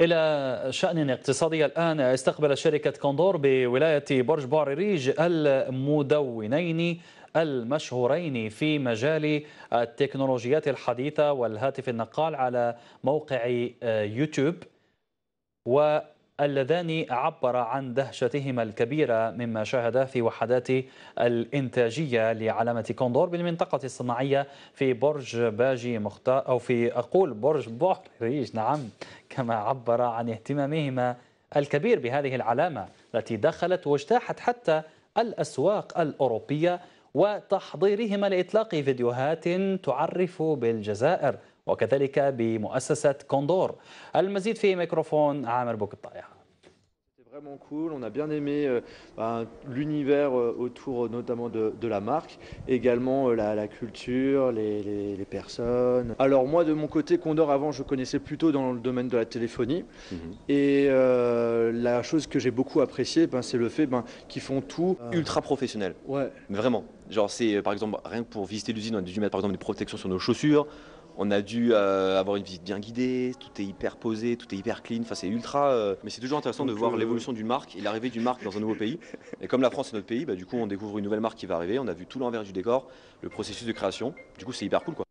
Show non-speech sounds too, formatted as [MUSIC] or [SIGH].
إلى شأن اقتصادي الآن استقبلت شركة كوندور بولاية برج بوعريريج المدونين المشهورين في مجال التكنولوجيات الحديثة والهاتف النقال على موقع يوتيوب. و اللذان عبر عن دهشتهما الكبيرة مما شاهده في وحدات الإنتاجية لعلامة كوندور بالمنطقة الصناعية في برج باجي مختار أو في أقول برج بوعريش نعم كما عبر عن اهتمامهما الكبير بهذه العلامة التي دخلت واجتاحت حتى الأسواق الأوروبية وتحضيرهما لإطلاق فيديوهات تعرف بالجزائر. وكذلك بمؤسسة كوندور المزيد في ميكروفون عامر بوكطايا vraiment cool. On a bien aimé euh, ben, l'univers euh, autour euh, notamment de, de, la marque, également euh, la, la, culture, les, les, les, personnes. Alors moi de mon côté, Condor avant je connaissais plutôt dans le domaine de la téléphonie mm -hmm. et euh, la chose que j'ai beaucoup appréciée, ben, c'est le fait ben, qu'ils font tout ultra professionnel. Ouais. Mais vraiment. Genre c'est par exemple rien que pour visiter l'usine, on a dû mettre par exemple des protections sur nos chaussures. On a dû euh, avoir une visite bien guidée, tout est hyper posé, tout est hyper clean, enfin c'est ultra... Euh, mais c'est toujours intéressant Donc de voir euh... l'évolution d'une marque et l'arrivée d'une marque dans un nouveau pays. [LAUGHS] Et comme la France est notre pays, bah, du coup on découvre une nouvelle marque qui va arriver, on a vu tout l'envers du décor, le processus de création, du coup c'est hyper cool quoi.